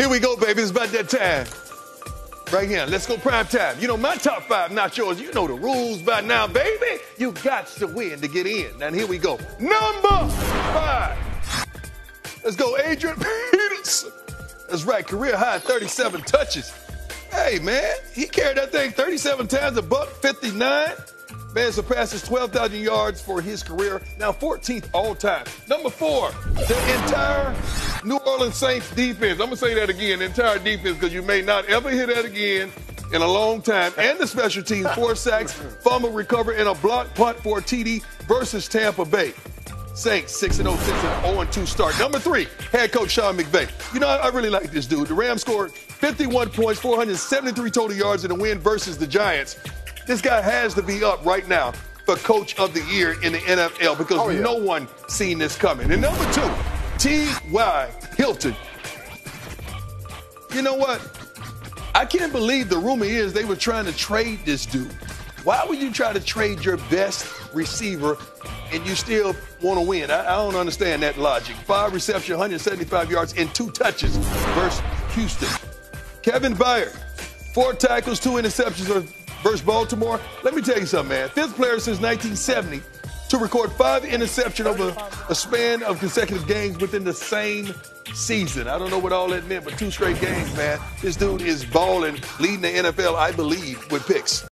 Here we go, baby. It's about that time. Right here. Let's go prime time. You know, my top five, not yours. You know the rules by now, baby. You got to win to get in. Now, here we go. Number five. Let's go, Adrian Peterson. That's right, career high 37 touches. Hey, man, he carried that thing 37 times, a buck 59. Man surpasses 12,000 yards for his career, now 14th all time. Number four, the entire New Orleans Saints defense. I'm going to say that again, entire defense, because you may not ever hear that again in a long time. And the special teams, four sacks, fumble recover, and a block punt for a TD versus Tampa Bay. Saints 6 0 6 0 2 start. Number three, head coach Sean McVay. You know, I really like this dude. The Rams scored 51 points, 473 total yards in a win versus the Giants. This guy has to be up right now for coach of the year in the NFL because Oh, yeah. no one seen this coming. And number two, T.Y. Hilton. You know what? I can't believe the rumor is they were trying to trade this dude. Why would you try to trade your best receiver and you still want to win? I, I don't understand that logic. Five reception, 175 yards, and two touches versus Houston. Kevin Byard, four tackles, two interceptions versus Baltimore. Let me tell you something, man. Fifth player since 1970 to record five interceptions over a span of consecutive games within the same season. I don't know what all that meant, but two straight games, man. This dude is balling, leading the NFL, I believe, with picks.